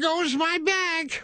goes my bag.